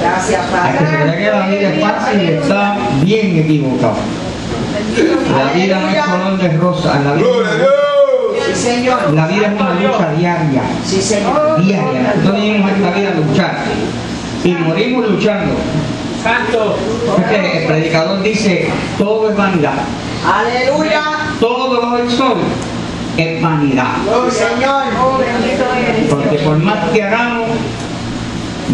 Gracias, Al que Padre. la vida es fácil está bien equivocado. La vida no es color de rosa, la vida, Señor. la es una lucha diaria. Sí, Señor. Diaria. Nosotros venimos a esta vida a luchar. Y morimos luchando. Santo. Porque el predicador dice, todo es vanidad. Aleluya. Todo bajo el sol es vanidad. Señor. Porque por más que hagamos,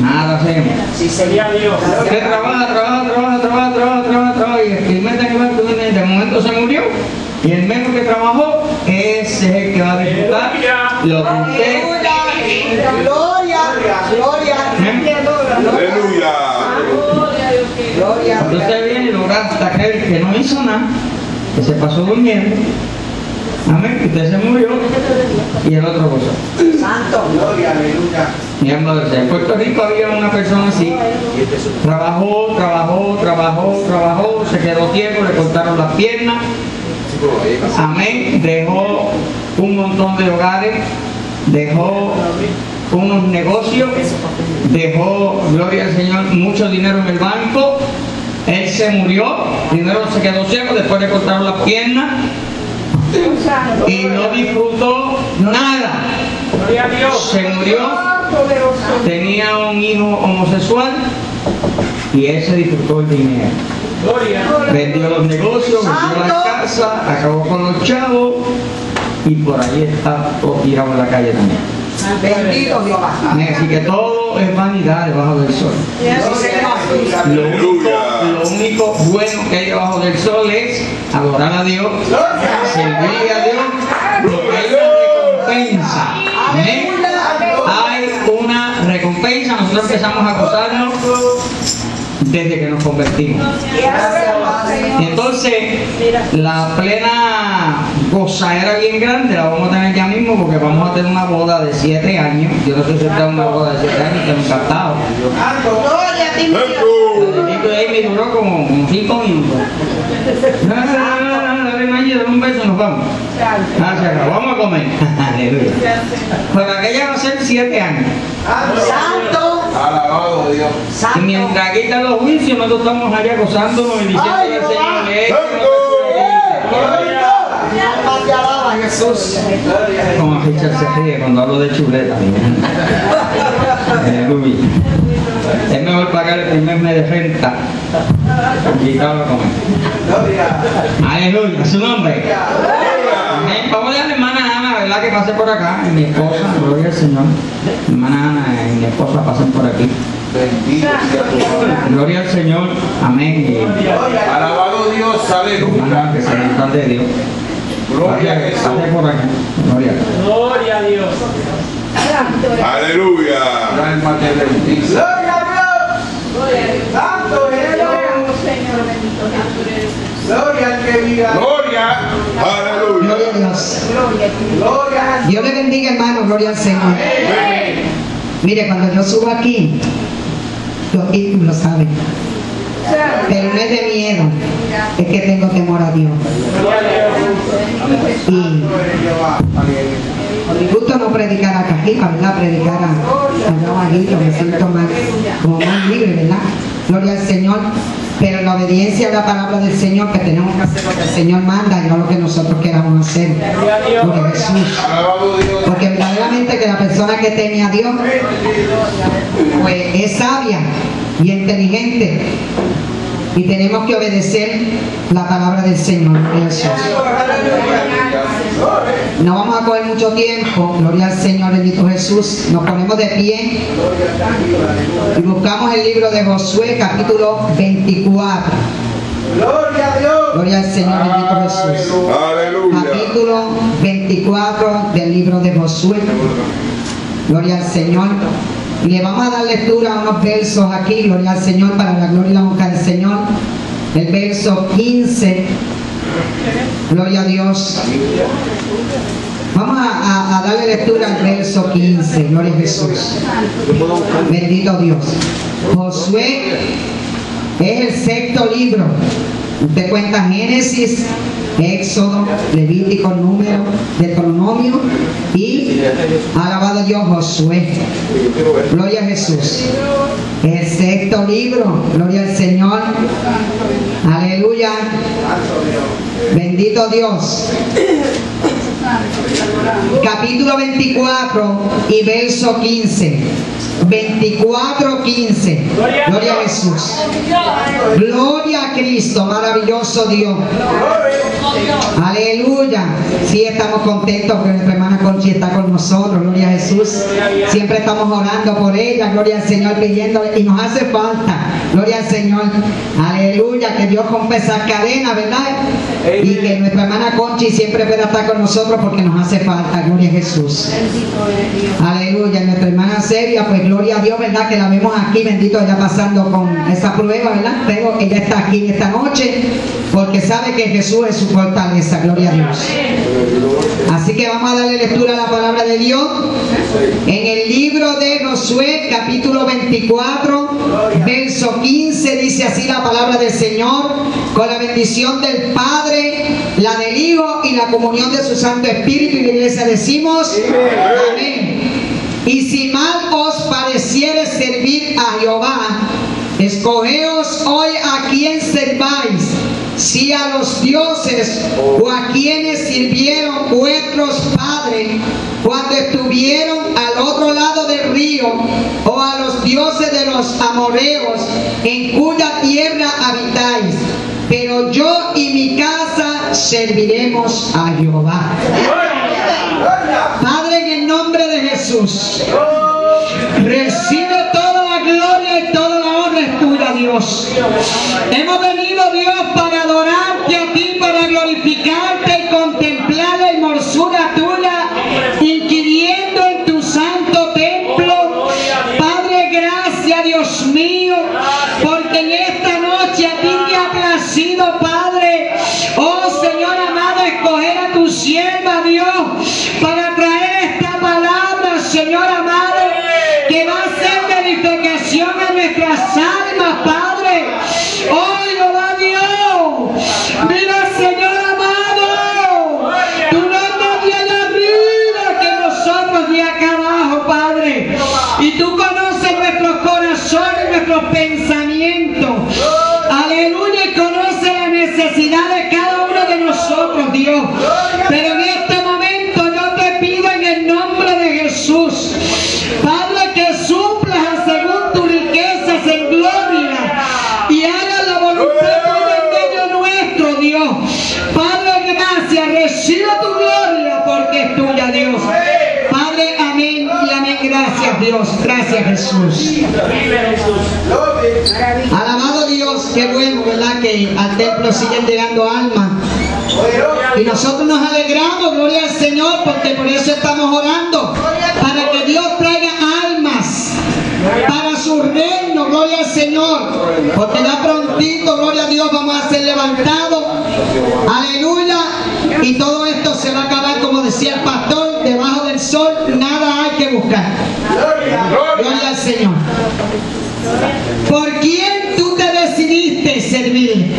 nada hacemos. Sí, Gloria Señor. a Dios. Usted trabaja, trabaja, trabaja, trabaja, trabaja, trabaja, trabaja, y el que que mete, mete, de momento se murió. Y el menos que trabajó, ese es el que va a disfrutar lo que usted. Aleluya. Gloria. Gloria. Aleluya. Gloria. Entonces viene y logra hasta aquel que no hizo nada, que se pasó durmiendo. Amén, que usted se murió y el otro cosa. Santo. Del Señor. En Puerto Rico había una persona así. Trabajó, trabajó, trabajó, trabajó, se quedó ciego, le cortaron las piernas. Amén. Dejó un montón de hogares, dejó unos negocios, dejó, gloria al Señor, mucho dinero en el banco. Él se murió, primero se quedó ciego, después le cortaron las piernas y no disfrutó nada. Se murió, tenía un hijo homosexual y él se disfrutó el dinero. Gloria. Vendió los negocios, vendió la casa, acabó con los chavos y por ahí está todo tirado en la calle también. Bendito Dios. Así que todo es vanidad debajo del sol. Lo único, lo único bueno que hay debajo del sol es adorar a Dios, servirle a Dios, porque hay una recompensa. Nosotros empezamos a gozarnos desde que nos convertimos. Gracias. Entonces, la plena gozadera bien grande la vamos a tener ya mismo porque vamos a tener una boda de 7 años. Yo no sé si está una boda de 7 años, Tito de Amy duró como 5 minutos. No, no, no, no, dale un beso nos vamos. Ah, se acabó, vamos a comer. Aleluya. Pero aquella va a ser 7 años. Alabado Dios. Y Santo. mientras aquí están los juicios, nosotros estamos allá gozándonos y diciendo Ay, al. Señor, "Eh, alaba, Jesús. Como Richard se ríe cuando hablo de chuleta. Aleluya. Es mejor pagar el primer mes de renta invitarlo a comer. Aleluya, su nombre. Vamos a la hermana Ana, ¿verdad? Que pase por acá. Y mi esposa, gloria al Señor. Mi hermana Ana y mi esposa pasen por aquí. Bendito sea tu nombre. Gloria al Señor. Amén. Alabado Dios. Aleluya. que se de Dios. Gloria a Jesús. Gloria. Gloria a Dios. Aleluya. Gloria a Dios. Santo eres Dios. Gloria al que viva. Gloria. Gloria a Aleluya. Dios. Gloria a Dios le bendiga, hermano. Gloria al Señor. Mire, cuando yo subo aquí, los hijos lo saben. Pero no es de miedo, es que tengo temor a Dios. Dios. Y mi gusto no predicar acá arriba, ¿verdad? Predicar a- allá bajito, me siento más, como más libre, ¿verdad? Gloria al Señor. Pero la obediencia a la palabra del Señor, que tenemos que hacer lo que el Señor manda y no lo que nosotros queramos hacer. A Jesús. Porque verdaderamente que la persona que teme a Dios, pues es sabia y inteligente. Y tenemos que obedecer la palabra del Señor. Gloria al Señor. No vamos a coger mucho tiempo, gloria al Señor, bendito Jesús. Nos ponemos de pie y buscamos el libro de Josué, capítulo 24. Gloria a Dios. Gloria al Señor, bendito Jesús. Aleluya. Capítulo 24 del libro de Josué. Gloria al Señor. Le vamos a dar lectura a unos versos aquí, gloria al Señor, para la gloria y la honra del Señor. El verso 15. Gloria a Dios. Vamos a- a darle lectura al verso 15. Gloria a Jesús. Bendito Dios. Josué es el sexto libro. Usted cuenta Génesis, Éxodo, Levítico, Número, Deuteronomio y alabado Dios Josué. Gloria a Jesús. El sexto libro. Gloria al Señor. Aleluya. Bendito Dios. Capítulo 24 y verso 15. 24, 15. Gloria a Jesús. Gloria a Cristo, maravilloso Dios. Aleluya. Sí, estamos contentos porque nuestra hermana Conchi está con nosotros. Gloria a Jesús. Siempre estamos orando por ella. Gloria al Señor pidiéndole. Y nos hace falta. Gloria al Señor. Aleluya. Que Dios rompe esa cadena, ¿verdad? Y que nuestra hermana Conchi siempre pueda estar con nosotros porque nos hace falta. Gloria a Jesús. Aleluya. Nuestra hermana Sevia, pues gloria a Dios, ¿verdad? Que la vemos aquí, bendito, ella pasando con esa prueba, ¿verdad? Pero ella está aquí esta noche porque sabe que Jesús es su fortaleza. Gloria a Dios. Así que vamos a darle lectura a la palabra de Dios. En el libro de Josué, capítulo 24, verso 15, dice así la palabra del Señor, con la bendición del Padre, la del Hijo y la comunión de su Santo Espíritu. Y la iglesia decimos, amén. Y si mal os pareciere servir a Jehová, escogeos hoy a quien serváis, si a los dioses o a quienes sirvieron vuestros padres cuando estuvieron al otro lado del río, o a los dioses de los amorreos en cuya tierra habitáis. Pero yo y mi casa serviremos a Jehová. Padre, en el nombre de Jesús, recibe toda la gloria y toda la honra es tuya, Dios. Hemos venido, Dios, para adorarte a ti, para glorificarte y contemplar la hermosura tuya, inquiriendo en tu santo templo. Padre, gracias, Dios mío, porque en esta noche a ti te ha placido, Padre. Oh Señor amado, escoger a tu sierva, Dios, para traer esta palabra, Señor amado, que va a ser edificación a nuestras almas, Padre. Oh Jehová Dios, mira, Señor amado, tu nombre de allá arriba que nosotros de acá abajo, Padre. Y tú conoces nuestros corazones, nuestros pensamientos. Aleluya, y conoces la necesidad de cada uno de nosotros, Dios. Pero en este momento yo te pido en el nombre de Jesús, Padre, que suplas según tus riquezas en gloria y hagas la voluntad en medio nuestro, Dios. Padre, gracias, recibe tu gloria porque es tuya, Dios. Padre, amén y amén. Gracias, Dios. Gracias, Jesús. Qué bueno, ¿verdad? Que al templo siguen llegando almas. Y nosotros nos alegramos, gloria al Señor, porque por eso estamos orando. Para que Dios traiga almas para su reino, gloria al Señor. Porque ya prontito, gloria a Dios, vamos a ser levantados. Aleluya. Y todo esto se va a acabar, como decía el pastor, debajo del sol, nada hay que buscar. Gloria al Señor. ¿Por quién tú te decidiste servir?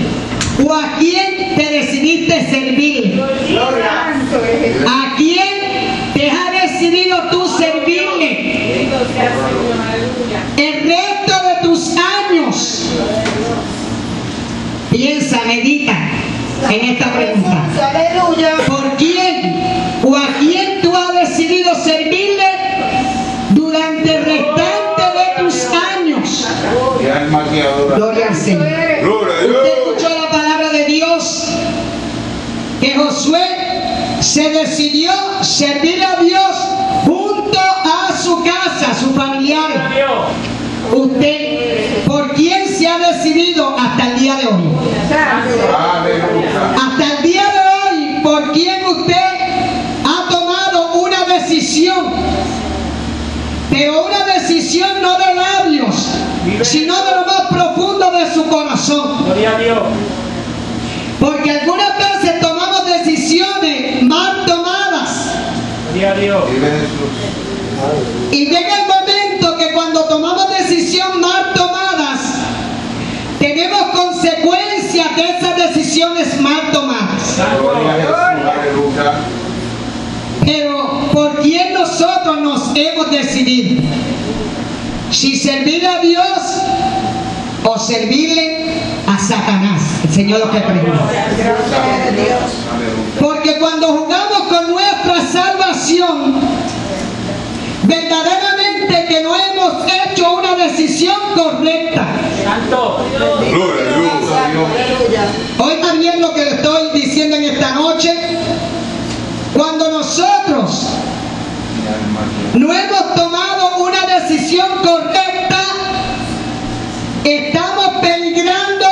¿O a quién te decidiste servir? ¿A quién te has decidido tú servirle? El resto de tus años. Piensa, medita en esta pregunta. Aleluya. ¿Por quién o a quién tú has decidido servirle durante el restante de tus años? Gloria al Señor. Usted escuchó la palabra de Dios que Josué se decidió servir a Dios junto a su casa, a familiares. Dios. Usted, día de hoy? Hasta el día de hoy, ¿por quién usted ha tomado una decisión? Pero una decisión no de labios, sino de lo más profundo de su corazón. Gloria a Dios. Porque algunas veces tomamos decisiones mal tomadas Gloria a Dios. Y llega el momento que cuando tomamos decisiones mal tomadas, tenemos de esas decisiones mal tomadas. Pero ¿por quién nosotros nos hemos decidido? Si servir a Dios o servirle a Satanás. El Señor lo que pregunta. Porque cuando jugamos con nuestra salvación, verdaderamente que no hemos hecho una decisión correcta. Santo. Gloria a Dios. Oigan bien lo que le estoy diciendo en esta noche. Cuando nosotros no hemos tomado una decisión correcta, estamos peligrando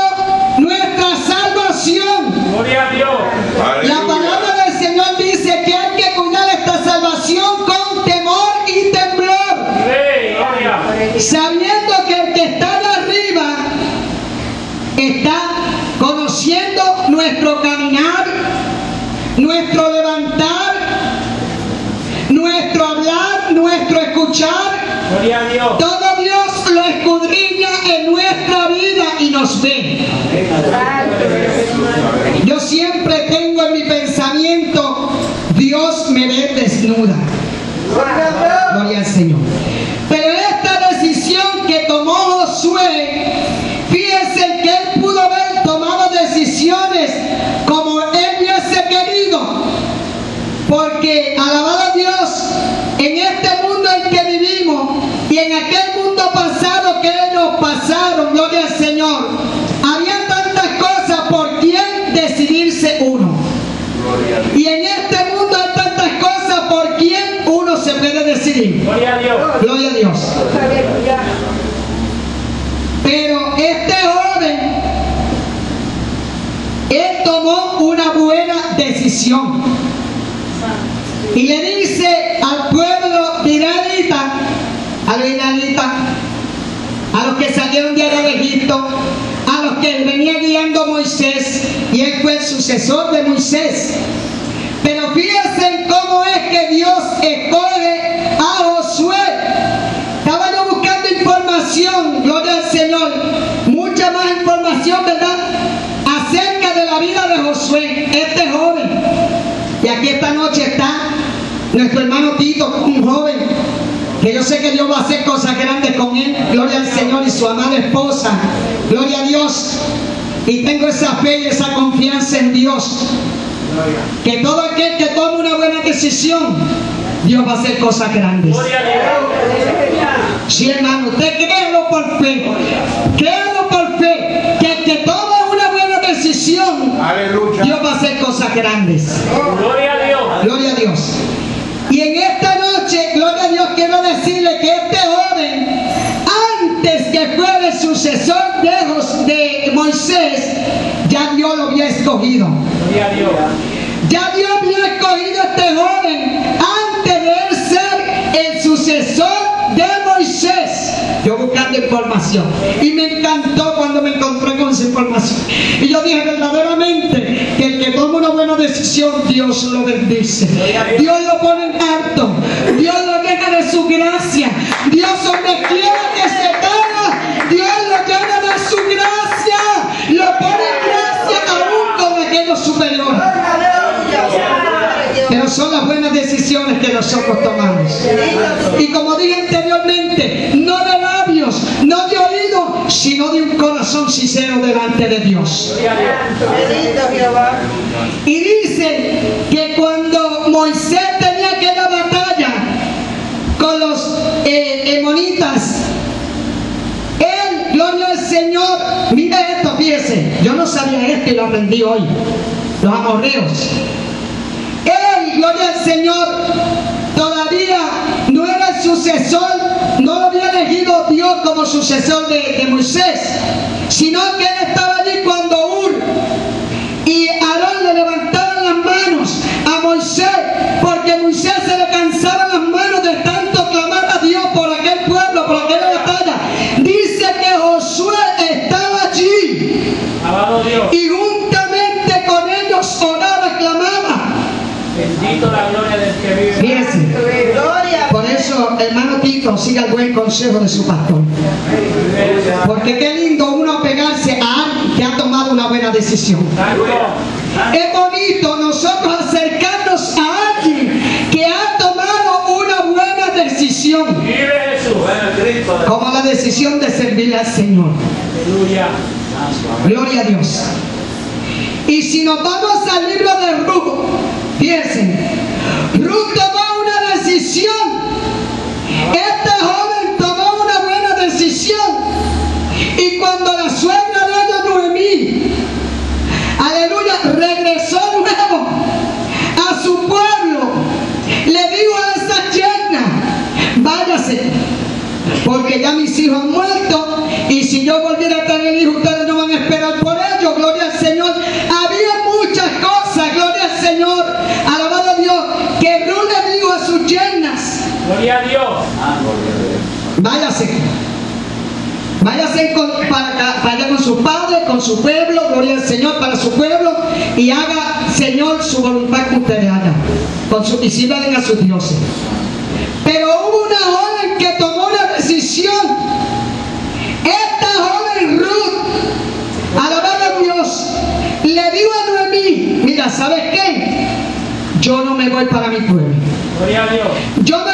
nuestra salvación. Gloria a Dios. La Aleluya. palabra del Señor dice que hay que cuidar esta salvación con temor y temblor, Sí, gloria. sabiendo que el que está allá arriba está conociendo nuestro caminar, nuestro levantar, nuestro hablar, nuestro escuchar. Gloria a Dios. Todo Dios lo escudriña en nuestra vida y nos ve. Yo siempre tengo en mi pensamiento, Dios me ve desnuda. Gloria al Señor. Pero esta decisión que tomó Josué, fíjense que él pudo haber tomado decisiones como él hubiese querido. Porque alabado a Dios, en este mundo en que vivimos y en aquel mundo pasado que ellos pasaron, gloria al Señor, había tantas cosas por quien decidirse uno. Gloria a Dios. Y en este mundo hay tantas cosas por quien uno se puede decidir. Gloria a Dios. Gloria a Dios. Pero este joven, él tomó una buena Y le dice al pueblo de israelita, a los israelitas, a los que salieron de Egipto, a los que venía guiando Moisés, y él fue el sucesor de Moisés. Pero fíjense cómo es que Dios escoge a Josué. Estaba yo buscando información, gloria al Señor, mucha más información, ¿verdad? Acerca de la vida de Josué, este joven. Y aquí esta noche está nuestro hermano Tito, un joven, que yo sé que Dios va a hacer cosas grandes con él. Gloria al Señor y su amada esposa. Gloria a Dios. Y tengo esa fe y esa confianza en Dios. Que todo aquel que tome una buena decisión, Dios va a hacer cosas grandes. Gloria a Dios. Sí, hermano, usted créalo por fe. Créalo por fe. Que el que toma una buena decisión. Dios va a hacer cosas grandes. Gloria a Dios. Gloria a Dios. Y en esta noche, gloria a Dios, quiero decirle que este joven, antes que fuera el sucesor de, de Moisés, ya Dios lo había escogido. Ya Dios había escogido a este joven antes de él ser el sucesor de Moisés. Yo buscando información. Y me encantó cuando me encontré con esa información. Y yo dije verdaderamente que el que toma una buena decisión, Dios lo bendice. Dios lo pone en alto. Dios lo de su gracia. Dios donde quiera que se para, Dios lo llena de su gracia. Lo pone en gracia aún con aquellos superiores. Pero son las buenas decisiones que nosotros tomamos. Y como dije anteriormente, no de labios, no de oído, sino de un corazón sincero delante de Dios. Y dice que cuando Moisés tenía que dar batalla con los eh, emonitas, él, gloria al Señor, mire esto, fíjese, yo no sabía esto y lo aprendí hoy. Los amorreos. Él, gloria al Señor, todavía no era el sucesor, no lo había elegido Dios como sucesor de, de Moisés, sino que él estaba allí cuando Ur y Aarón le levantaron las manos a Moisés, porque Moisés se le cansaban las manos de tanto clamar a Dios por aquel pueblo, por aquella batalla. Dice que Josué estaba allí Alabado Dios. Y juntamente con ellos oraba, clamaba. Bendito la gloria del que vive. Gloria. por eso, hermano Tito, siga el buen consejo de su pastor. Porque qué lindo uno pegarse a alguien que ha tomado una buena decisión. Es bonito nosotros acercarnos a alguien que ha tomado una buena decisión, como la decisión de servirle al Señor. Aleluya. Gloria a Dios. Y si nos vamos al libro de Ruth, fíjense, Ruth tomó una decisión. Esta joven tomó una buena decisión. Y cuando la suegra de ella, Noemí, aleluya, regresó nuevo a su pueblo, le dijo a esa yerna, váyase, porque ya mis hijos han muerto y si yo volviera a tener hijos ustedes no van a esperar por ellos, gloria al Señor. Había muchas cosas, gloria al Señor, alabado a Dios, que Ruth le dijo a sus yernas, Gloria a Dios. váyase. Váyase con, para, acá- para allá con su padre, con su pueblo, gloria al Señor para su pueblo y haga, Señor, su voluntad que ustedes hagan. Con su, y sirvan a sus dioses. Pero hubo una joven que tomó una decisión. Esta joven Ruth, alabada a Dios, le dijo a Noemí, mira, ¿sabes qué? Yo no me voy para mi pueblo. Gloria a Dios. Yo me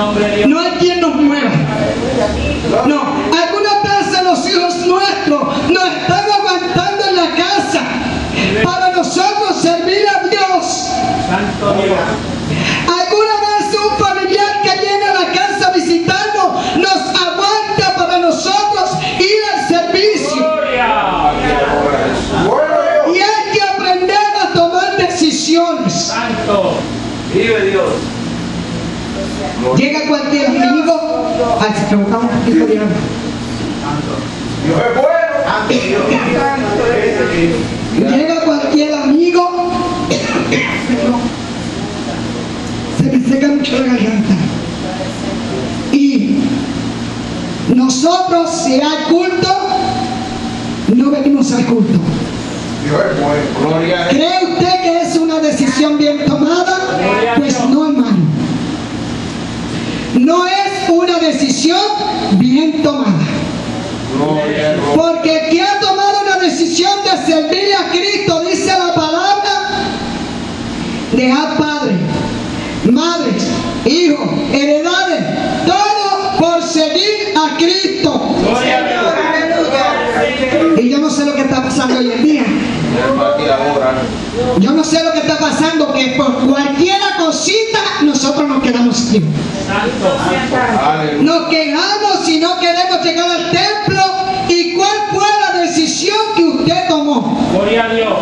No. En el nombre de Dios. No hay quien nos mueva. No, algunas veces los hijos nuestros nos están aguantando en la casa para nosotros servir a Dios. Santo Dios. Alguna vez un familiar que viene a la casa a visitarnos nos aguanta para nosotros ir al servicio. Gloria. Y hay que aprender a tomar decisiones. Santo. Vive Dios. Llega cualquier amigo. Ay, se Dios es bueno. Llega cualquier amigo, se me seca mucho la garganta. Y nosotros, si hay culto, no venimos al culto. ¿Cree usted que es una decisión bien tomada? Pues no, hermano. No es una decisión tomada. Porque el que ha tomado una decisión de servirle a Cristo, dice la palabra, dejar padre, madres, hijos, heredades, todo por seguir a Cristo. Y yo no sé lo que está pasando hoy en día. Yo no sé lo que está pasando, que por cualquier cosita nosotros nos quedamos. Aleluya. Nos quejamos queremos llegar al templo. ¿Y cuál fue la decisión que usted tomó? Gloria a Dios.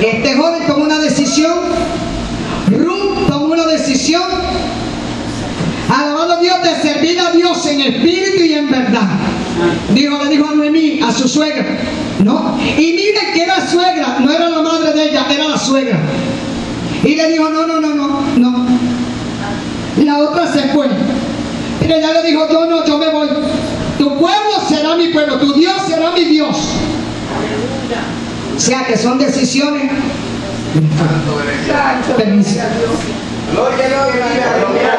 Este joven tomó una decisión. Ruth tomó una decisión. Alabado a Dios de servir a Dios en espíritu y en verdad. Dijo, le dijo a Noemí, a su suegra. No. Y miren que la suegra, no era la madre de ella, era la suegra. Y le dijo, no, no, no, no, no. La otra se fue. Ella le dijo, yo no, yo me voy. Tu pueblo será mi pueblo, tu Dios será mi Dios. O sea que son decisiones. Permiso. Gloria a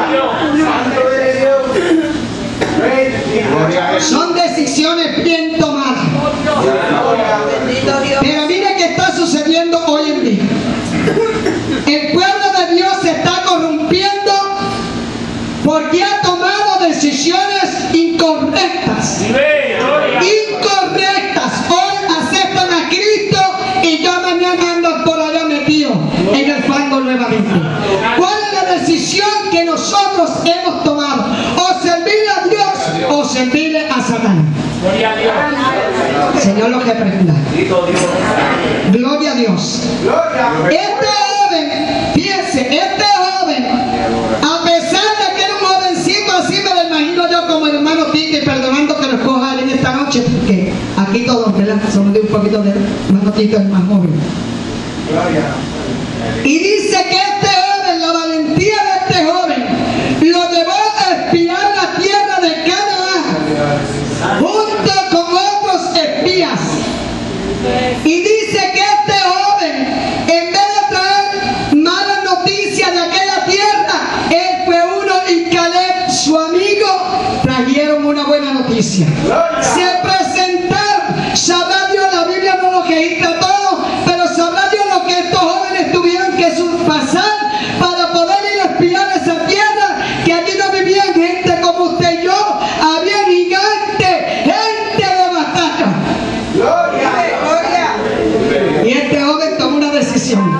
Dios. Santo Dios. Gloria a Jesús. Son decisiones bien tomadas. Bendito Dios. Pero mire que esta está sucediendo hoy en día. Gloria a Dios. Señor lo reprenda. Gloria a Dios. Este joven, fíjense, este joven, a pesar de que era un jovencito así, me lo imagino yo como el hermano Titi, perdonando que nos coja en esta noche, porque aquí todos, ¿verdad? Somos de un poquito de hermano Tito, el más joven. Y dice que este joven, la valentía de este joven, lo llevó a espiar la tierra de Canaán, junto con otros espías. Y dice que este joven, en vez de traer malas noticias de aquella tierra, él fue uno y Caleb, su amigo, trajeron una buena noticia. Se presentaron, sabrá Dios, la Biblia no lo registra todo, pero sabrá Dios lo que estos jóvenes tuvieron que pasar para poder ir a espiar esa tierra, que allí no vivían gente como usted y yo, había gigantes, gente de batalla. Y este joven tomó una decisión.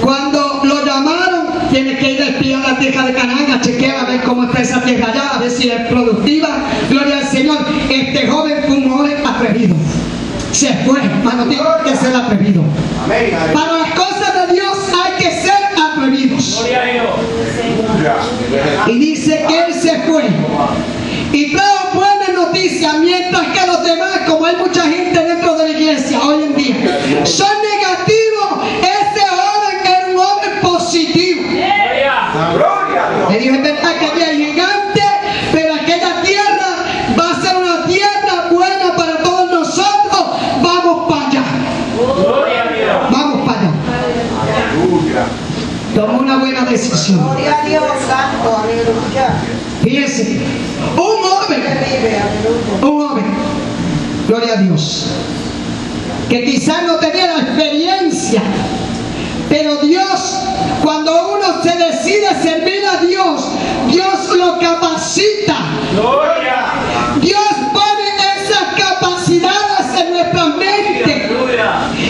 Cuando lo llamaron, tiene que ir a espiar la tierra de Canaán, a chequear a ver cómo está esa tierra allá, a ver si es productiva. Gloria al Señor. Este joven fue un joven atrevido. Se fue, hermano, tiene que ser atrevido. Para las cosas de Dios hay que ser atrevidos. Y dice que él se fue. Y trajo buenas noticias, mientras que los demás, como hay mucha gente dentro de la iglesia hoy en día, son negativos. Ese joven era un joven positivo. Gloria. Le dijo, es verdad que había gigantes, pero aquella tierra va a ser una tierra buena para todos nosotros. Vamos para allá. Gloria a Dios. Vamos para allá. Tomó una buena decisión. Gloria a Dios, santo, aleluya. Fíjense, un aleluya. un joven, gloria a Dios, que quizás no tenía la experiencia, pero Dios, cuando uno se decide servir a Dios, Dios lo capacita, Gloria. Dios pone esas capacidades en nuestra mente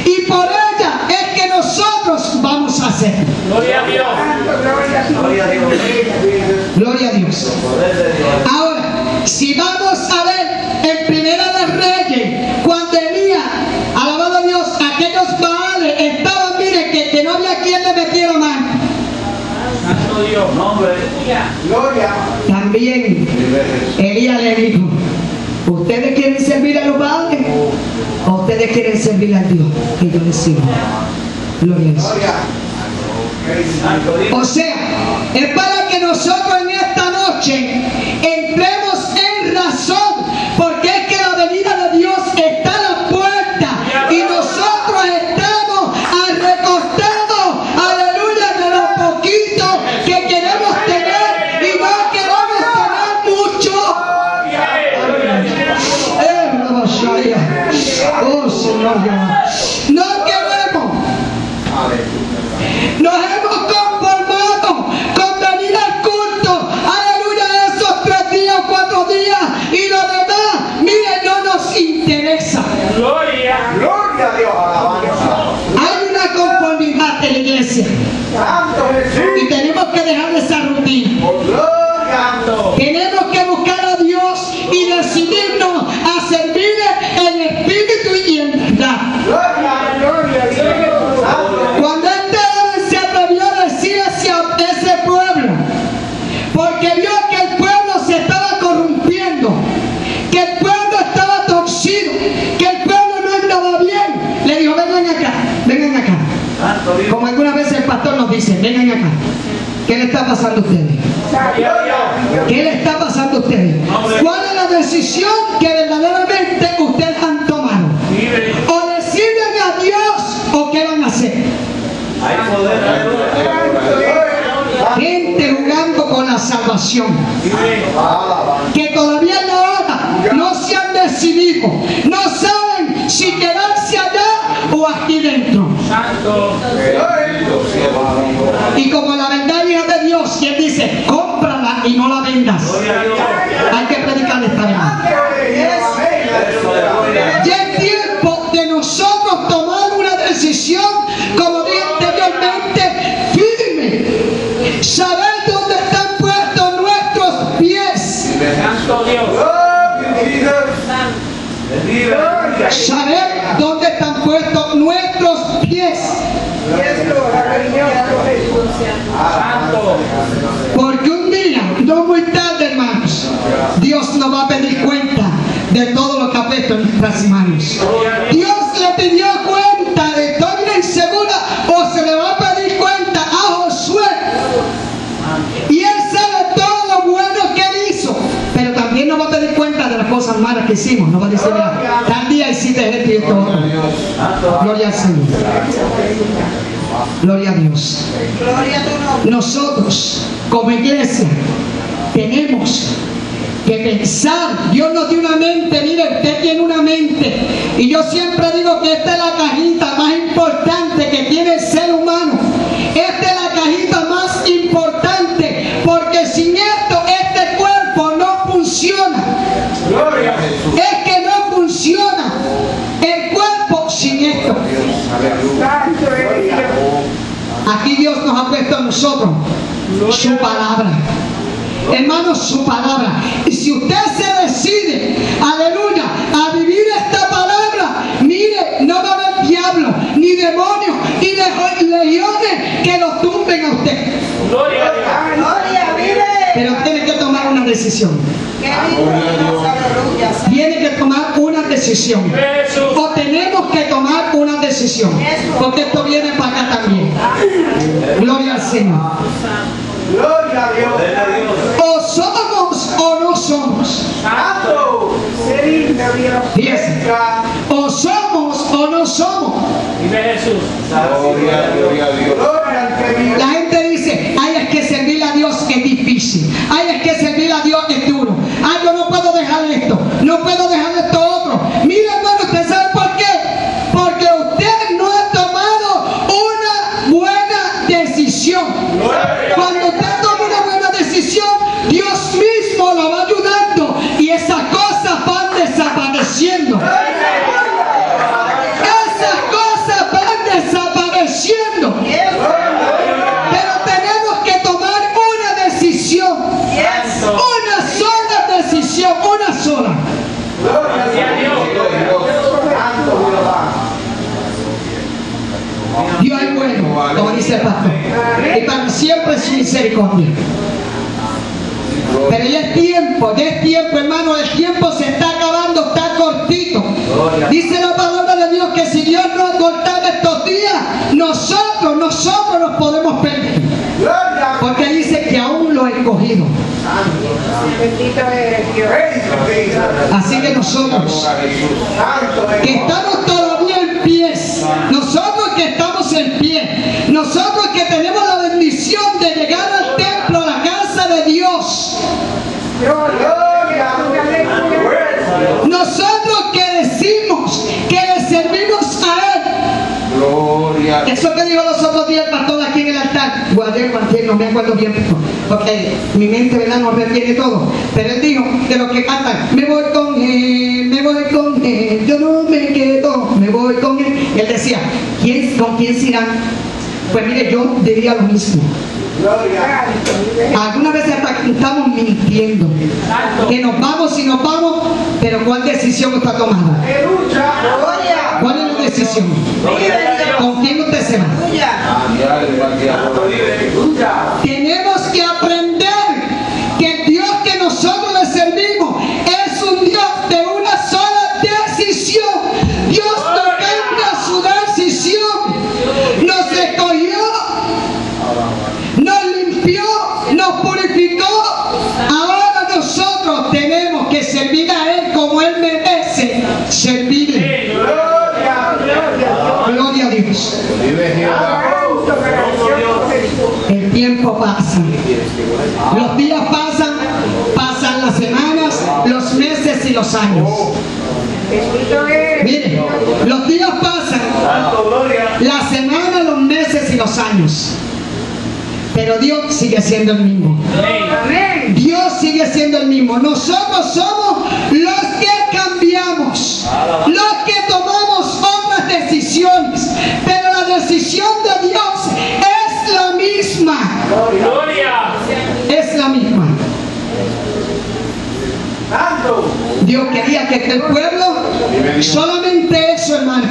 y por ella es que nosotros vamos a hacer. Gloria a Dios. Gloria a Dios. Gloria a Dios. Ahora, si vamos a ver en Primera de Reyes, cuando Elías, alabado a Dios, aquellos baales estaban, mire, que, que no había quien le metiera mano. Santo Dios. Nombre. Gloria. También Elías le dijo, ¿ustedes quieren servir a los baales? ¿O ustedes quieren servir al Dios que yo les sirvo? Gloria a Dios. O sea, es para que nosotros en esta noche entremos en razón, porque es que la venida de Dios está a la puerta y nosotros estamos al recostado, aleluya, de lo poquito que queremos tener y no queremos tener mucho. Eh. Oh Señor Jehová. No queremos. Nos hemos conformado con venir al culto, aleluya, esos tres días o cuatro días y lo demás, mire, no nos interesa. Gloria. Gloria a Dios, alabanza. Hay una conformidad en la iglesia Santo Jesús. y tenemos que dejar esa rutina. Gloria. Santo. Tenemos que buscar a Dios y decidirnos a servirle en espíritu y en verdad. Gloria. Gloria a Dios. Santo. Cuando este joven se atrevió a decir hacia ese pueblo, porque vio que el pueblo se estaba corrompiendo, que el pueblo estaba torcido, que el pueblo no andaba bien, le dijo, vengan acá, vengan acá. Santo Dios. Como algunas veces el pastor nos dice, vengan acá. ¿Qué le está pasando a ustedes? ¿Qué le está pasando a ustedes? ¿Cuál es la decisión que verdaderamente ustedes han tomado? ¿O le sirven a Dios o qué van a hacer? Hay poder. Aleluya. Gente jugando con la salvación. Que todavía hora no se han decidido. No saben si quedarse allá o aquí. dentro. Santo. Y como la Dios, él dice, cómprala y no la vendas. Hay que predicar esta verdad. Ya es tiempo de nosotros tomar una decisión, como dije anteriormente, firme. Saber dónde están puestos nuestros pies. Saber dónde están puestos nuestros pies. Santo. Porque un día, no muy tarde, hermanos, Dios nos va a pedir cuenta de todo lo que ha puesto en nuestras manos. Dios le pidió cuenta de doctrina insegura o se le va a pedir cuenta a Josué. Y él sabe todo lo bueno que él hizo. Pero también nos va a pedir cuenta de las cosas malas que hicimos. Nos va a decir, mira, tal día hiciste esto y esto. Gloria al Señor. Gloria a Dios. Nosotros, como iglesia, tenemos que pensar. Dios nos dio una mente, tiene una mente. Y yo siempre digo que esta es la cajita más importante que tiene el ser humano. Esta es la cajita más importante, porque sin esto este cuerpo no funciona. Es que no funciona el cuerpo sin esto. Aquí Dios nos ha puesto a nosotros su palabra. Hermanos, su palabra. Y si usted se decide, aleluya, a vivir esta palabra, mire, no va a haber ni demonios, ni le- legiones que lo tumben a usted. Gloria a Dios. Pero tiene que tomar una decisión. Tiene que tomar una decisión. Jesús. O tenemos que tomar una decisión. Porque esto viene para acá también. Gloria al Señor. O somos o no somos. Fíjese. O somos o no somos. Vive Jesús. La gente dice, ay, es que servir a Dios es difícil. Ay, es que servir dice. Y para siempre su misericordia. Pero ya es tiempo, ya es tiempo, hermano, el tiempo se está acabando, está cortito. Dice la palabra de Dios que si Dios no acortara estos días, nosotros, nosotros nos podemos perder. Porque dice que aún lo he escogido. Así que nosotros, que estamos todavía en pies, nosotros que estamos en pie, Que dijo los otros días el pastor aquí en el altar, o antier, no me acuerdo bien, porque mi mente ¿verdad? no retiene todo, pero él dijo de los que cantan, me voy con él, me voy con él, yo no me quedo, me voy con él. Él decía, ¿quién, ¿con quién se irán? Pues mire, yo diría lo mismo. Algunas veces hasta estamos mintiendo. Que nos vamos y nos vamos, pero ¿cuál decisión está tomada? ¿Cuál es la decisión? ¿Con quién usted se va? Tenemos que aprender que el Dios que nosotros le servimos es un Dios de una sola decisión. Dios no cambia su decisión. Nos escogió, nos limpió, nos purificó. Ahora nosotros tenemos que servir a Él como Él merece servirle. Gloria. Gloria. Gloria a Dios. Vive Jehová. El tiempo pasa. Los días pasan, pasan las semanas, los meses y los años. Mire, los días pasan, las semanas, los meses y los años. Pero Dios sigue siendo el mismo. Dios sigue siendo el mismo. Nosotros somos los que cambiamos, que tomamos otras decisiones. Pero la decisión de Dios es la misma. Gloria. Es la misma. Santo. Dios quería que el pueblo, solamente eso hermano,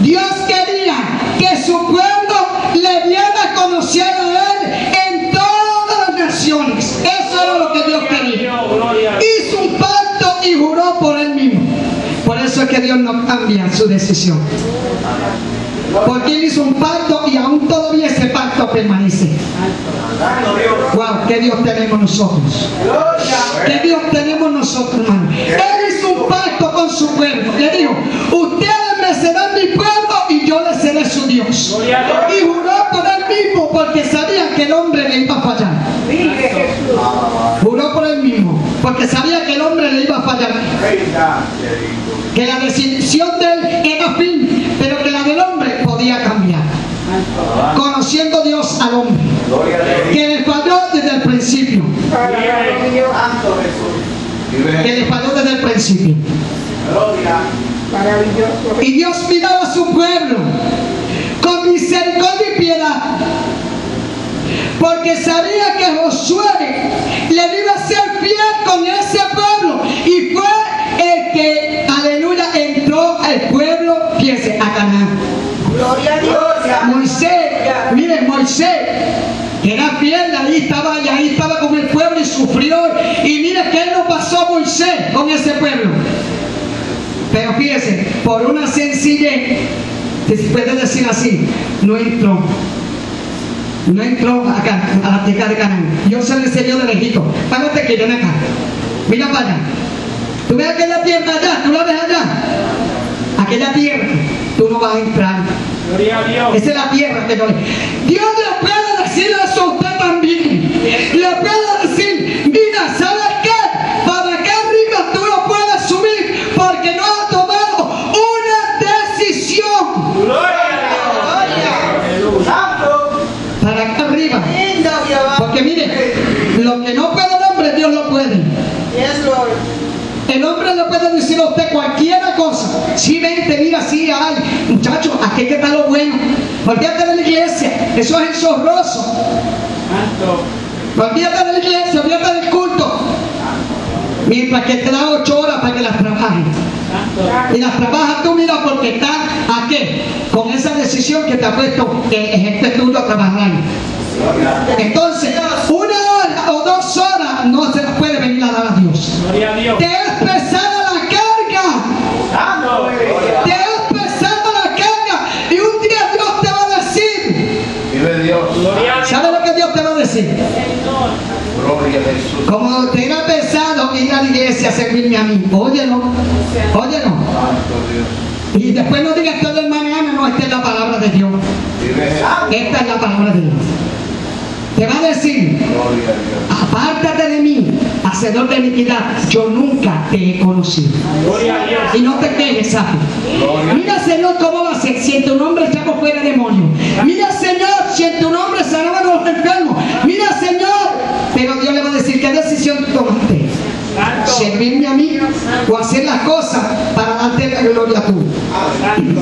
Dios quería que su pueblo le diera a conocer a Él en todas las naciones. Eso era lo que Dios quería. Hizo un pacto y juró por Él mismo. Por eso es que Dios no cambia su decisión. Porque Él hizo un pacto y aún todavía ese pacto permanece. Wow, ¿qué Dios tenemos nosotros? ¿Qué Dios tenemos nosotros, hermano? Él hizo un pacto con su pueblo. Le dijo, ustedes me serán mi pueblo y yo les seré su Dios. Y juró por él mismo porque sabía que el hombre le iba a fallar. Juró por él mismo porque sabía que el hombre le iba a fallar. Que la decisión de él era fin, pero que la del hombre podía cambiar. Conociendo Dios al hombre, que le falló desde el principio. Que le falló desde el principio. Gloria. Y Dios miraba a su pueblo con misericordia y piedad. Porque sabía que Josué le iba a ser fiel con ese pueblo. Y fue el que, aleluya, entró al pueblo, fíjese, a Canaán. Gloria a Dios. Moisés, miren, Moisés, que era fiel, ahí estaba, y ahí estaba con el pueblo y sufrió. Y mire que él no pasó Moisés con ese pueblo. Pero fíjese, por una sencillez, puede decir así, no entró. No entró acá, a la tierra de Canaán. Dios se le enseñó de Egipto. Párate que ven acá. Mira para allá. Tú ves aquella tierra allá, tú la ves allá. Aquella tierra, tú no vas a entrar. Dios. Esa es la tierra yo le. Dios le puede decir eso a usted también. Le puede decir, mira, ¿sabes qué? Para acá arriba tú no puedes subir porque no has tomado una decisión. Gloria a Dios. Santo. Para acá arriba. Lindo Jehová. Porque mire, lo que no puede el hombre, Dios lo puede. Yes, Lord. El hombre le puede decir a usted cualquiera cosa. Si vente, mira, sí, ay, muchachos, aquí que está lo bueno. Olvídate de la iglesia, eso es enzorroso. Santo. Olvídate de la iglesia, olvídate del culto. Mientras que te da ocho horas para que las trabajes. Y las trabajas tú, mira, porque estás a qué? Con esa decisión que te ha puesto que es este tuyo a trabajar ahí. Entonces, una hora o dos horas no se las puede venir a dar a Dios. Gloria a Dios. Como te era pesado ir a la iglesia a servirme a mí. Óyelo. Óyelo. Y después no digas todo el mañana, no, esta es la palabra de Dios. Esta es la palabra de Dios. Te va a decir, apártate de mí, hacedor de iniquidad, yo nunca te he conocido. Y no te quejes, ¿sabes? Mira, Señor, cómo va a ser si en tu nombre echamos fuera demonios. Mira, Señor, si en tu nombre sanaban a los enfermos. Mira, Señor. Pero Dios le va a decir, ¿qué decisión tú tomaste? Santo. ¿Servirme a mí o hacer las cosas para darte la gloria a tú?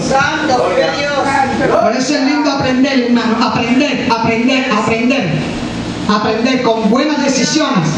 Santo. Dios. Por eso es lindo aprender, hermano. Aprender, aprender, aprender. Aprender con buenas decisiones.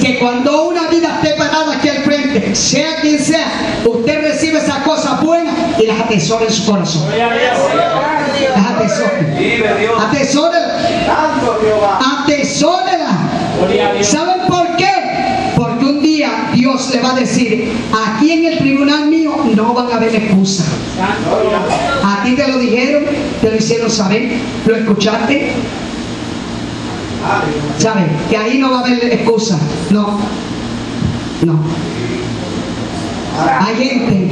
Que cuando una vida esté parada aquí al frente, sea quien sea, usted recibe esas cosas buenas y las atesora en su corazón. Las atesore. Vive Dios. Atesórela. Santo Jehová. Atesórela. Gloria a Dios. ¿Saben por qué? Porque un día Dios le va a decir, aquí en el tribunal mío no van a haber excusa. Santo. A ti te lo dijeron, te lo hicieron saber, lo escuchaste, ¿sabes? Que ahí no va a haber excusa. No, no. Hay gente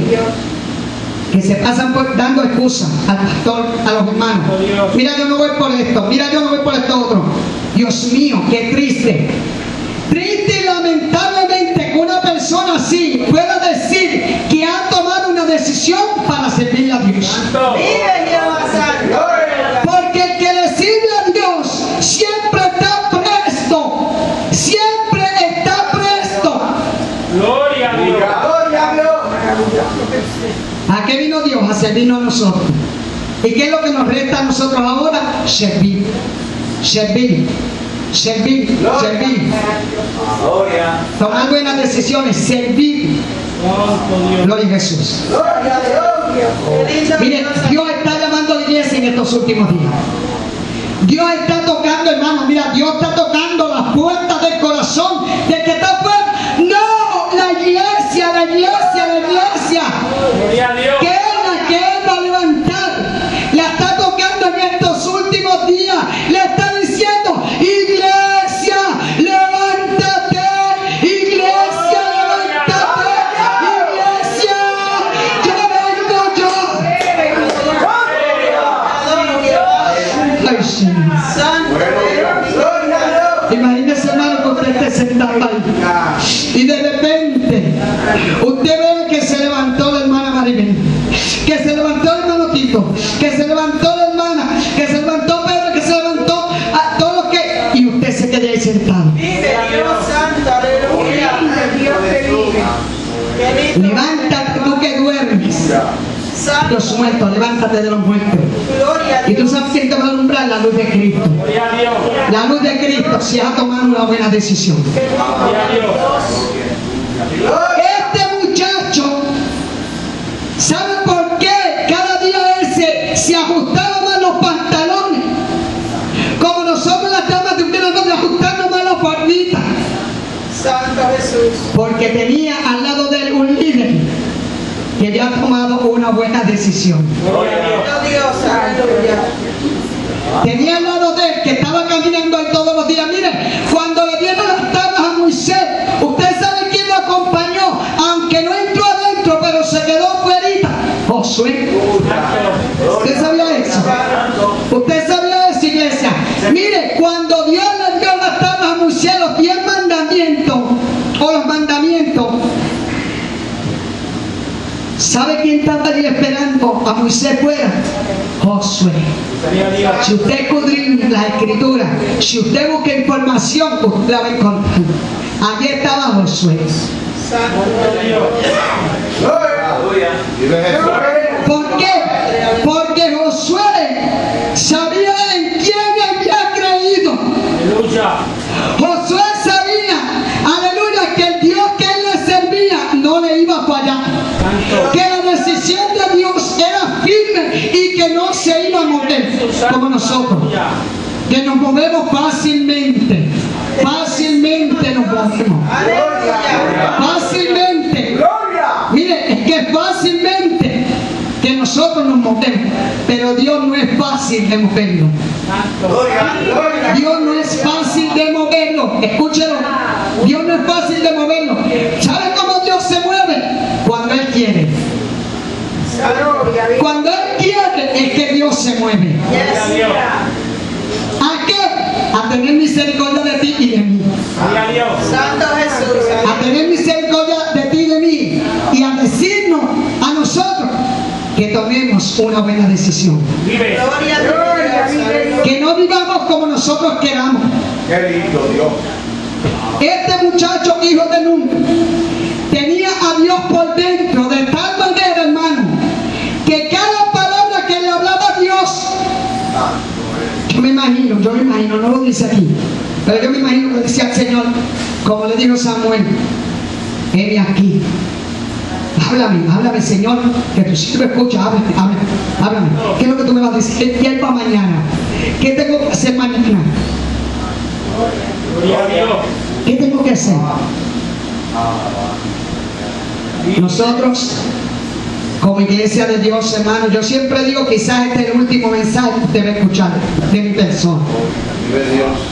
que se pasan por- dando excusas al pastor, a los hermanos. Mira, yo no voy por esto, mira, yo no voy por esto otro. Dios mío, qué triste. Triste y lamentablemente así pueda decir que ha tomado una decisión para servirle a Dios. Porque el que le sirve a Dios siempre está presto. Siempre está presto. Gloria a Dios. Gloria a Dios. ¿A qué vino Dios? A servirnos a nosotros. ¿Y qué es lo que nos resta a nosotros ahora? Servir. Servir. Servir. Servir. Gloria. Tomar buenas decisiones. Servir. Gloria a Jesús. Miren, Dios. Está llamando a la iglesia en estos últimos días. Dios está tocando, hermano, mira, Dios está tocando las puertas del corazón del que está. No, la iglesia, la iglesia, la iglesia. Gloria a Dios. Levántate tú que duermes. Los muertos, levántate de los muertos. Gloria a Y tú sabes quién te va a alumbrar la luz de Cristo. Gloria a Dios. La luz de Cristo si has tomado una buena decisión. Gloria a Dios. Este muchacho, ¿sabe por qué cada día él se, se ajustaba más los pantalones? Como nosotros las damas de usted nos ajustando más las Jesús. Porque tenía al lado de él un líder que había tomado una buena decisión. Tenía al lado de él que estaba caminando ahí todos los días. Mire, ¿sabe quién estaba ahí esperando a Moisés fuera? Josué. Si usted escudriña las escrituras, si usted busca información, usted la va a encontrar. Allí estaba Josué. ¿Por qué? Porque Josué sabía en quién había creído. Como nosotros. Que nos movemos fácilmente. Fácilmente nos movemos. Fácilmente. Mire, es que fácilmente que nosotros nos movemos. Pero Dios no es fácil de moverlo. Dios no es fácil de moverlo. Escúchelo. Dios no es fácil de moverlo. ¿Sabe cómo Dios se mueve? Cuando Él quiere. Cuando Él quiere es que Dios se mueve. A Dios. ¿A qué? A tener misericordia de ti y de mí. Santo Jesús. A tener misericordia de ti y de mí. Y a decirnos a nosotros que tomemos una buena decisión. Vive. Gloria a Dios. Que no vivamos como nosotros queramos. Qué lindo Dios. Este muchacho, hijo de Nun, tenía a Dios por dentro de tal manera, hermano, que cada palabra que le hablaba Dios, yo me imagino, yo me imagino, no lo dice aquí, pero yo me imagino que decía al Señor, como le dijo Samuel, heme aquí. Háblame, háblame, Señor, que tu siervo escucha, háblame, háblame, háblame. ¿Qué es lo que tú me vas a decir? ¿Qué para mañana? ¿Qué tengo que hacer mañana? ¿Qué tengo que hacer? Nosotros, como iglesia de Dios, hermano, yo siempre digo, quizás este es el último mensaje que usted va a escuchar de mi persona.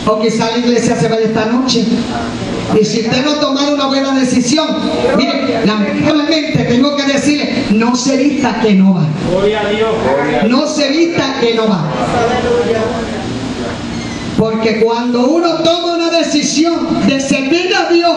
O quizás la iglesia se vaya esta noche. Y si usted no ha tomado una buena decisión, mire, lamentablemente tengo que decirle, no se vista que no va. No se vista que no va. Porque cuando uno toma una decisión de servir a Dios,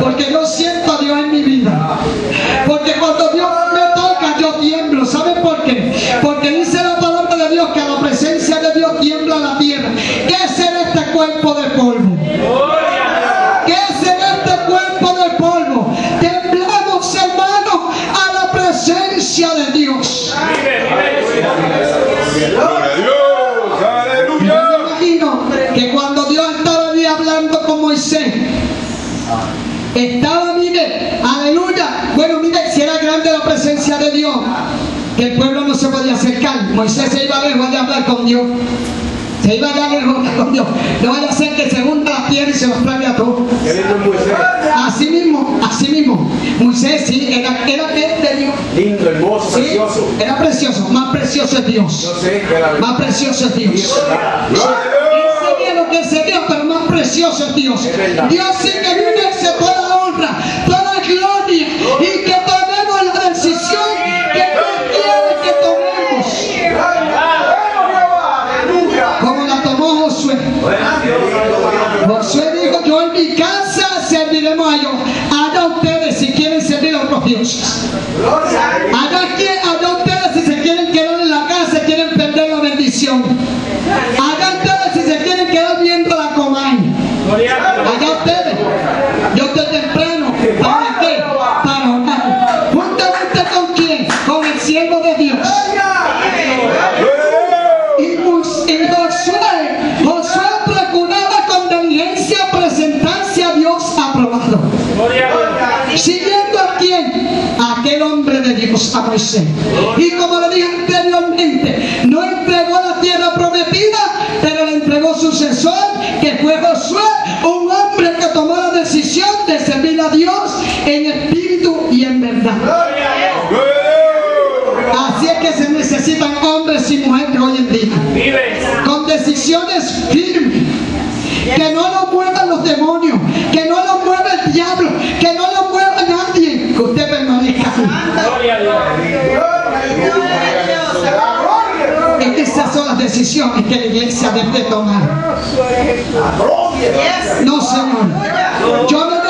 Porque yo siento a Dios en mi vida. Porque cuando Dios me toca, yo tiemblo. ¿Saben por qué? Porque dice la palabra de Dios que a la presencia de Dios tiembla la tierra. ¿Qué será este cuerpo de polvo? ¿Qué será este cuerpo de polvo? Temblamos, hermanos, a la presencia de Dios. Gloria a Dios. Yo Aleluya. me imagino que cuando Dios estaba allí hablando con Moisés, estaba, mire, aleluya. Bueno, mire, si era grande la presencia de Dios, que el pueblo no se podía acercar. Moisés se iba lejos de hablar con Dios. Se iba lejos de hablar con Dios. No vaya a ser que se hunda la tierra y se los trague a todos. Así mismo, así mismo. Moisés sí, era, era de Dios. Lindo, hermoso, Sí, precioso. era precioso. Más precioso es Dios. Yo sé que la Más precioso es Dios. A sabía lo que pero más precioso es Dios. Es. Dios sí ustedes si quieren servir a otros dioses. Allá, qui- allá ustedes si se quieren quedar en la casa, quieren perder la bendición. Allá ustedes si se quieren quedar viendo la comay. Allá ustedes. Yo estoy temprano. ¿Para qué? Para orar. Juntamente con quién? Con el siervo de Dios. Y, Mus- y Josué, Josué procuraba con diligencia presentarse a Dios aprobado. Siguiendo a quién? A aquel a Moisés. Y como le dije anteriormente, no entregó la tierra prometida, pero le entregó sucesor, que fue Josué, un hombre que tomó la decisión de servir a Dios en espíritu y en verdad. Así es que se necesitan hombres y mujeres hoy en día con decisiones firmes. Que no lo muevan los demonios, que no lo mueva el diablo, que no lo mueva nadie, que usted permanezca ahí. Es que esas son las decisiones que la iglesia debe tomar. No, Señor. Yo me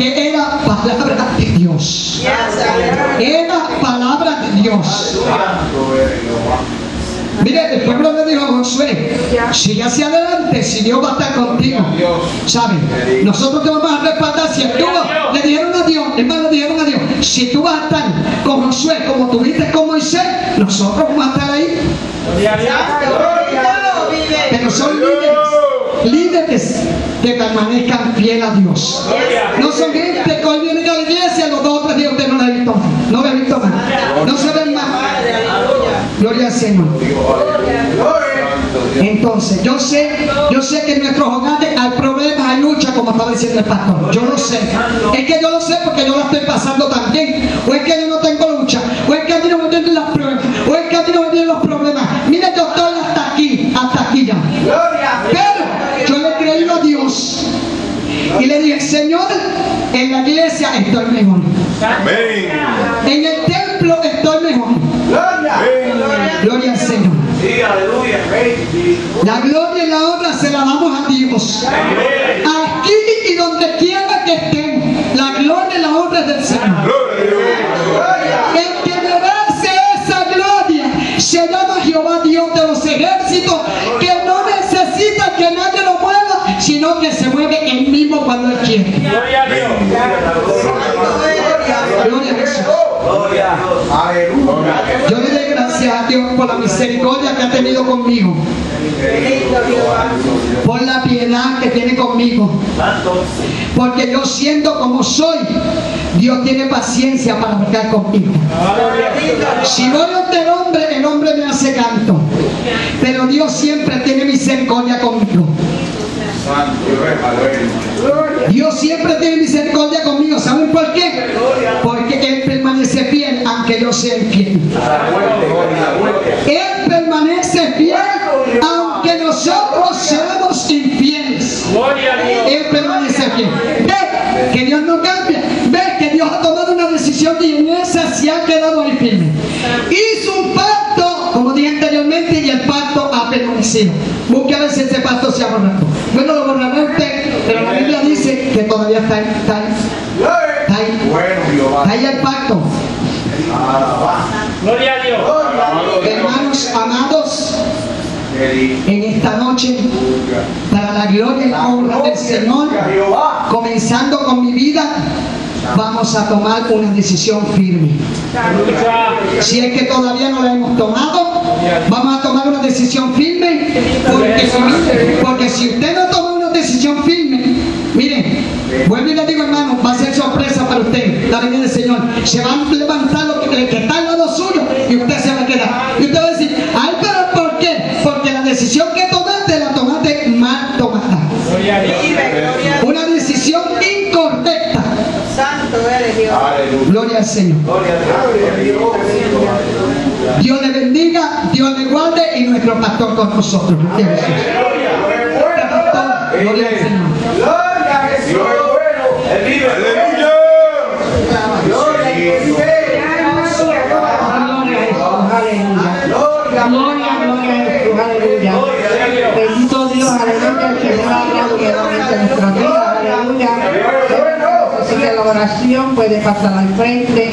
Porque era palabra de Dios. Era palabra de Dios. Mire, el pueblo le dijo a Josué, sigue hacia adelante, si Dios va a estar contigo. ¿Sabe? Nosotros te vamos a respaldar si tú le dijeron a Dios, hermano, le dijeron a Dios, si tú vas a estar con Josué como tuviste con Moisés, nosotros vamos a estar ahí. Pero son líderes que permanezcan fiel a Dios. No son gente que hoy vienen a la iglesia los dos o tres días usted no la ha visto más. No la ha visto más. No se ven más. Gloria al Señor. Entonces, yo sé, yo sé que en nuestros hogares hay problemas, hay lucha, como estaba diciendo el pastor. Yo lo sé. Es que yo lo sé porque yo la estoy pasando también. O es que yo no tengo lucha. O es que a mí no me vienen las pruebas. O es que a mí no me vienen los problemas. Mira, yo estoy hasta aquí, hasta aquí ya. Pero yo le he creído a Dios. Y le dije, Señor, en la iglesia estoy mejor. Amén. En el templo estoy mejor. Gloria al Señor. Sí, aleluya. La gloria y la honra se la damos a Dios. Aquí y donde quiera que estén, la gloria y la honra es del Señor. Gloria que se mueve Él mismo cuando Él quiere. Gloria a Dios. Gloria a Jesús. Aleluya. Yo le doy gracias a Dios por la misericordia que ha tenido conmigo, por la piedad que tiene conmigo, porque yo siendo como soy, Dios tiene paciencia para marcar conmigo. Si voy ante el hombre, el hombre me hace canto, pero Dios siempre tiene misericordia conmigo. Dios siempre tiene misericordia conmigo. ¿Saben por qué? Porque Él permanece fiel aunque yo sea infiel. Él permanece fiel aunque nosotros seamos infieles. Él permanece fiel. Ve que Dios no cambia. Ve que Dios ha tomado una decisión y en esa se ha quedado ahí firme. Hizo un permanecido. Busque a ver si ese pacto se ha borrado. Bueno, lo borrará usted, pero la Biblia dice que todavía está ahí. Está ahí, está ahí. Bueno, Jehová. Está ahí el pacto. Gloria a Dios. Hermanos amados, en esta noche, para la gloria y la honra del Señor, comenzando con mi vida, vamos a tomar una decisión firme. Si es que todavía no la hemos tomado, vamos a tomar una decisión firme, porque si, usted no toma una decisión firme, miren, vuelvo y le digo hermano, va a ser sorpresa para usted, la venida del Señor. Se va a levantar lo que, que está al lado suyo y usted se va a quedar. Y usted va a decir, ay, pero ¿por qué? Porque la decisión que tomaste la tomaste mal tomada. Señor. Dios le bendiga, Dios le guarde y nuestro pastor con nosotros. Gloria a Jesús. Gloria a Jesús. Aleluya. Gloria. Gloria a Jesús. Aleluya. Gloria. Gloria, gloria a Jesús. Aleluya. Bendito Dios, aleluya. El Señor ha nuevamente en nuestra vida. Aleluya la oración puede pasar al frente.